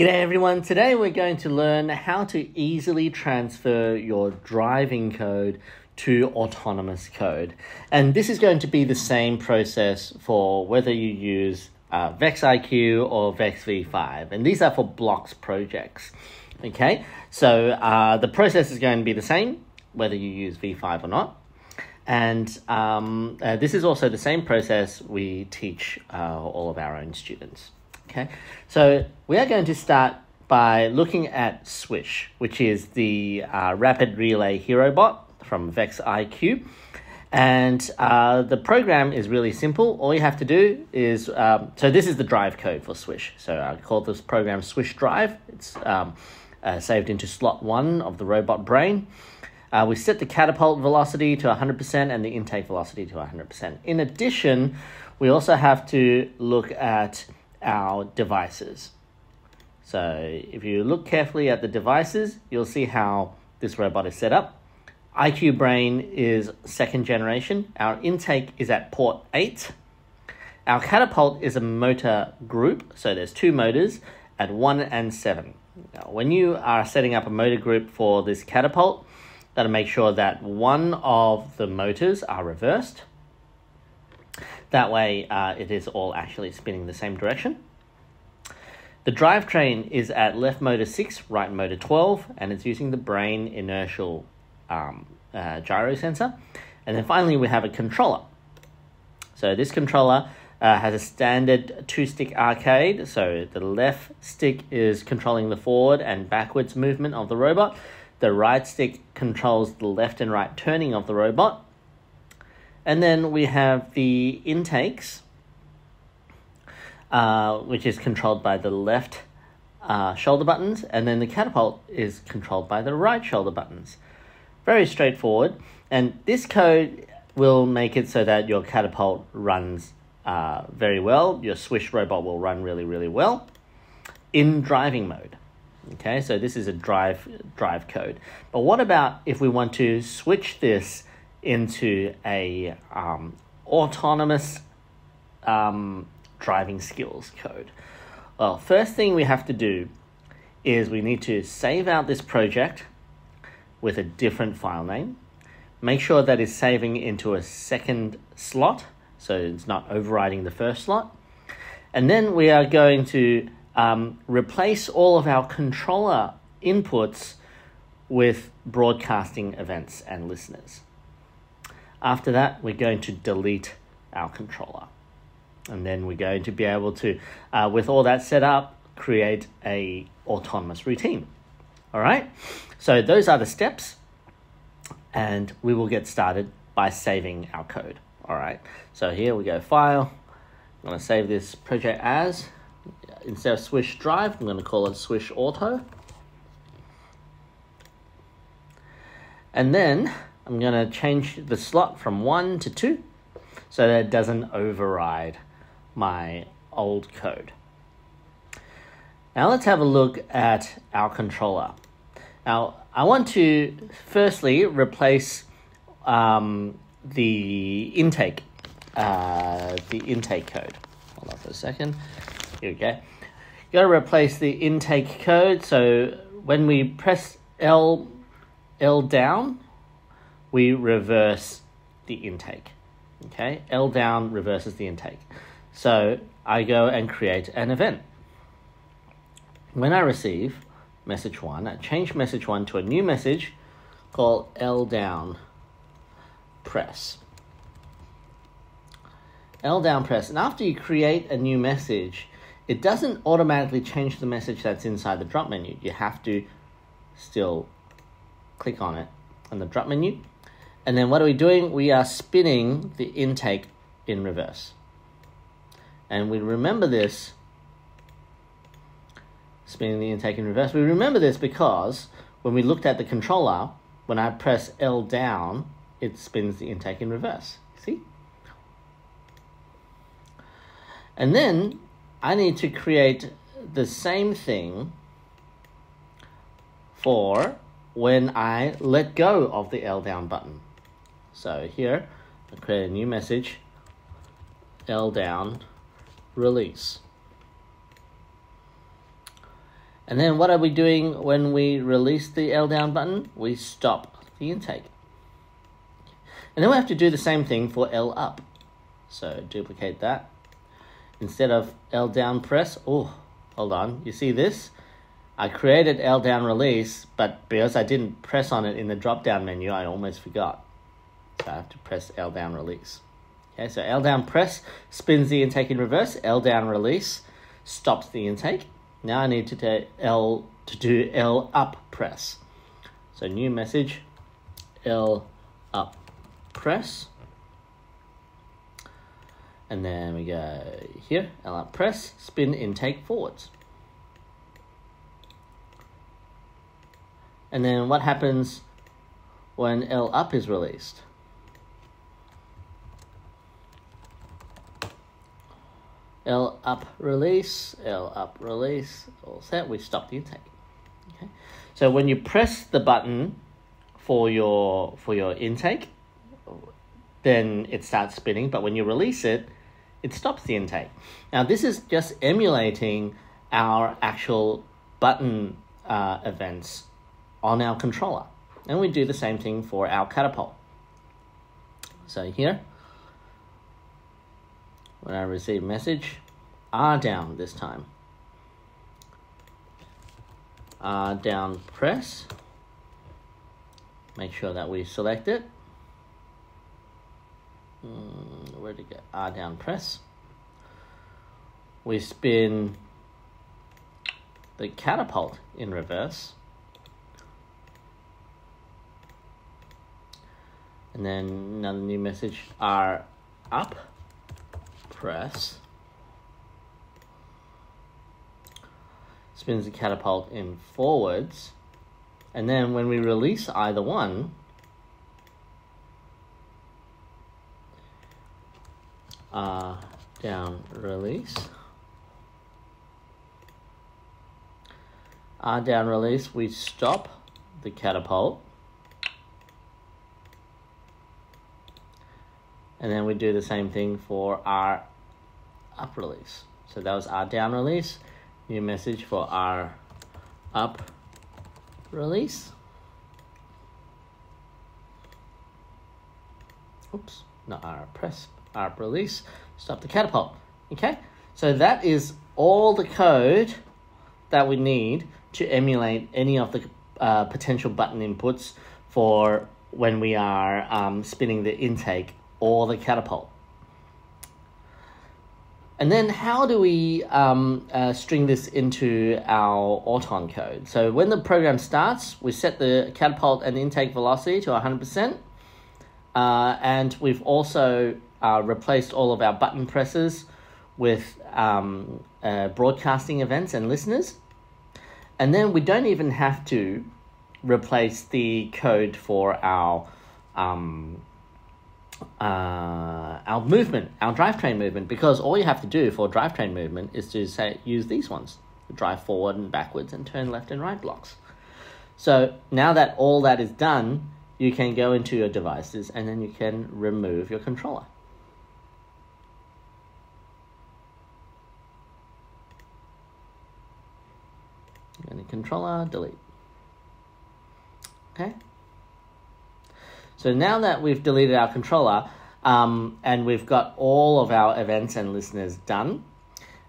G'day everyone, today we're going to learn how to easily transfer your driving code to autonomous code. And this is going to be the same process for whether you use uh, VexIQ or VexV5. And these are for blocks projects. Okay, so uh, the process is going to be the same whether you use V5 or not. And um, uh, this is also the same process we teach uh, all of our own students. Okay, so we are going to start by looking at Swish, which is the uh, Rapid Relay Hero Bot from Vex IQ. And uh, the program is really simple. All you have to do is, um, so this is the drive code for Swish. So I call this program Swish Drive. It's um, uh, saved into slot one of the robot brain. Uh, we set the catapult velocity to 100% and the intake velocity to 100%. In addition, we also have to look at our devices. So if you look carefully at the devices, you'll see how this robot is set up. IQ Brain is second generation. Our intake is at port 8. Our catapult is a motor group, so there's two motors at 1 and 7. Now, when you are setting up a motor group for this catapult, to make sure that one of the motors are reversed. That way, uh, it is all actually spinning the same direction. The drivetrain is at left motor 6, right motor 12, and it's using the brain inertial um, uh, gyro sensor. And then finally, we have a controller. So this controller uh, has a standard two-stick arcade. So the left stick is controlling the forward and backwards movement of the robot. The right stick controls the left and right turning of the robot. And then we have the intakes, uh, which is controlled by the left uh, shoulder buttons, and then the catapult is controlled by the right shoulder buttons. Very straightforward. And this code will make it so that your catapult runs uh, very well. Your Swish robot will run really, really well in driving mode. Okay, so this is a drive drive code. But what about if we want to switch this into a um, autonomous um, driving skills code? Well, first thing we have to do is we need to save out this project with a different file name. Make sure that it's saving into a second slot so it's not overriding the first slot. And then we are going to um, replace all of our controller inputs with broadcasting events and listeners. After that, we're going to delete our controller. And then we're going to be able to, uh, with all that set up, create a autonomous routine. All right, so those are the steps, and we will get started by saving our code. All right, so here we go, File. I'm to save this project as instead of Swish Drive, I'm going to call it Swish Auto. And then I'm going to change the slot from 1 to 2 so that it doesn't override my old code. Now let's have a look at our controller. Now I want to firstly replace um, the intake, uh, the intake code. Hold on for a second. Here we go. Got to replace the intake code. So when we press L, L down, we reverse the intake. Okay, L down reverses the intake. So I go and create an event. When I receive message one, I change message one to a new message called L down press. L down press. And after you create a new message, it doesn't automatically change the message that's inside the drop menu. You have to still click on it on the drop menu. And then what are we doing? We are spinning the intake in reverse. And we remember this, spinning the intake in reverse. We remember this because when we looked at the controller, when I press L down, it spins the intake in reverse. See? And then I need to create the same thing for when I let go of the L down button. So here, I create a new message, L down, release. And then what are we doing when we release the L down button? We stop the intake. And then we have to do the same thing for L up. So duplicate that. Instead of L down press, oh, hold on, you see this? I created L down release, but because I didn't press on it in the drop down menu, I almost forgot. So I have to press L down release. Okay, so L down press spins the intake in reverse, L down release stops the intake. Now I need to do L to do L up press. So new message, L up press. And then we go here, L up press, spin intake forwards. And then what happens when L up is released? L up release, L up release, all set, we stop the intake. Okay. So when you press the button for your for your intake, then it starts spinning, but when you release it, it stops the intake. Now this is just emulating our actual button uh, events on our controller. And we do the same thing for our catapult. So here, when I receive message, R down this time. R down press. Make sure that we select it. Mm, where to get R down press. We spin the catapult in reverse. And then another new message R up press. Spins the catapult in forwards. And then when we release either one, uh, down release. Uh, down release, we stop the catapult. And then we do the same thing for R up release. So that was R down release. New message for R up release. Oops, not our press, our release. Stop the catapult. Okay, so that is all the code that we need to emulate any of the uh, potential button inputs for when we are um, spinning the intake or the catapult. And then how do we um, uh, string this into our Auton code? So when the program starts, we set the catapult and intake velocity to 100%. Uh, and we've also uh, replaced all of our button presses with um, uh, broadcasting events and listeners. And then we don't even have to replace the code for our um, uh, our movement, our drivetrain movement, because all you have to do for drivetrain movement is to say use these ones, drive forward and backwards and turn left and right blocks. So now that all that is done, you can go into your devices and then you can remove your controller. And controller, delete. Okay. So now that we've deleted our controller um, and we've got all of our events and listeners done,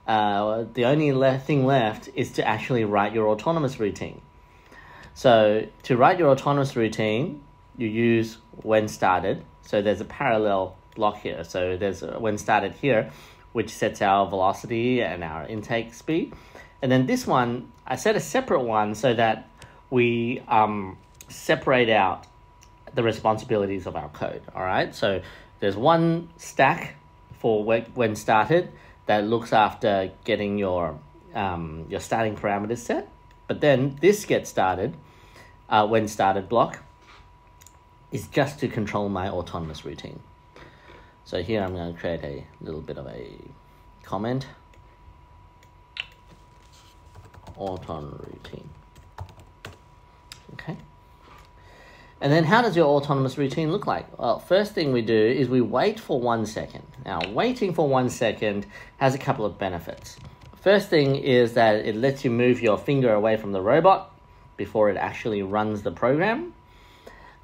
uh, the only le- thing left is to actually write your autonomous routine. So to write your autonomous routine, you use when started. So there's a parallel block here. So there's when started here, which sets our velocity and our intake speed. And then this one, I set a separate one so that we um, separate out the responsibilities of our code. All right, so there's one stack for when started that looks after getting your um, your starting parameters set, but then this get started uh, when started block is just to control my autonomous routine. So here I'm going to create a little bit of a comment. Auton routine. Okay. And then how does your autonomous routine look like? Well, first thing we do is we wait for one second. Now, waiting for one second has a couple of benefits. First thing is that it lets you move your finger away from the robot before it actually runs the program.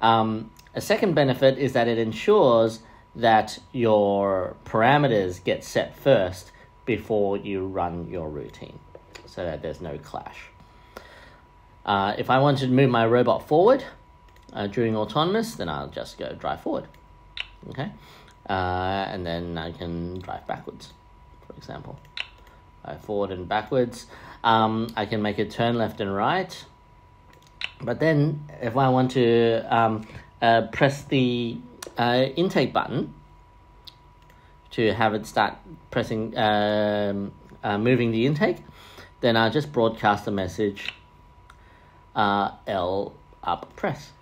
Um, a second benefit is that it ensures that your parameters get set first before you run your routine so that there's no clash. Uh, if I want to move my robot forward uh, during autonomous, then I'll just go drive forward. Okay, uh, and then I can drive backwards, for example. Drive forward and backwards. Um, I can make it turn left and right. But then, if I want to um, uh, press the uh, intake button to have it start pressing, um, uh, moving the intake, then I'll just broadcast a message uh, L up press.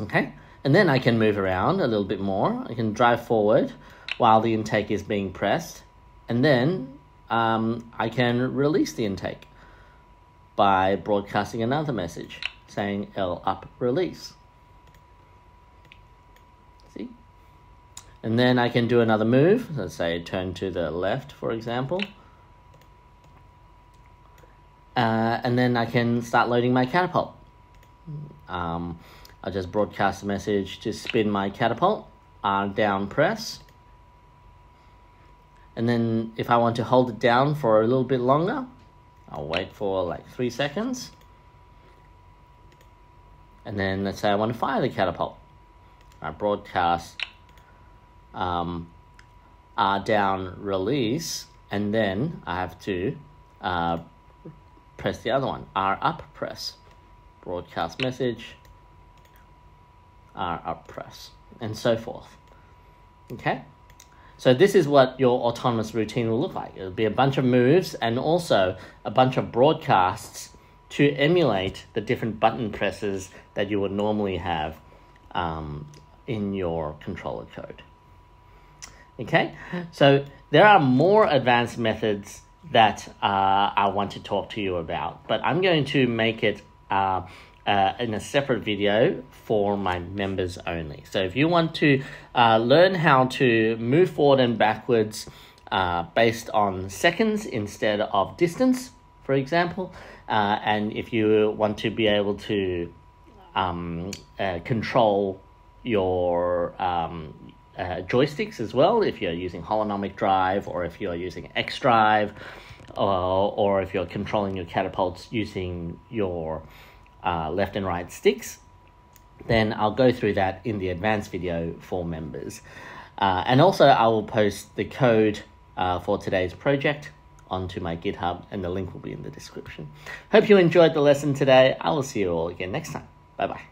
Okay, and then I can move around a little bit more. I can drive forward while the intake is being pressed, and then um, I can release the intake by broadcasting another message saying L up release. See? And then I can do another move. Let's say turn to the left, for example. Uh, and then I can start loading my catapult. Um, I just broadcast a message to spin my catapult, uh, down press. And then if I want to hold it down for a little bit longer, I'll wait for like three seconds. And then let's say I want to fire the catapult. I broadcast um, R down release, and then I have to uh, press the other one, R up press. Broadcast message, Up press, and so forth. Okay? So this is what your autonomous routine will look like. It'll be a bunch of moves and also a bunch of broadcasts to emulate the different button presses that you would normally have um, in your controller code. Okay, so there are more advanced methods that uh, I want to talk to you about, but I'm going to make it uh, uh, in a separate video for my members only. So if you want to uh, learn how to move forward and backwards uh, based on seconds instead of distance, for example, uh, and if you want to be able to um, uh, control your um, uh, joysticks as well, if you're using holonomic drive or if you're using X drive, or, or if you're controlling your catapults using your uh, left and right sticks, then I'll go through that in the advanced video for members. Uh, and also, I will post the code uh, for today's project onto my GitHub, and the link will be in the description. Hope you enjoyed the lesson today. I will see you all again next time. Bye bye.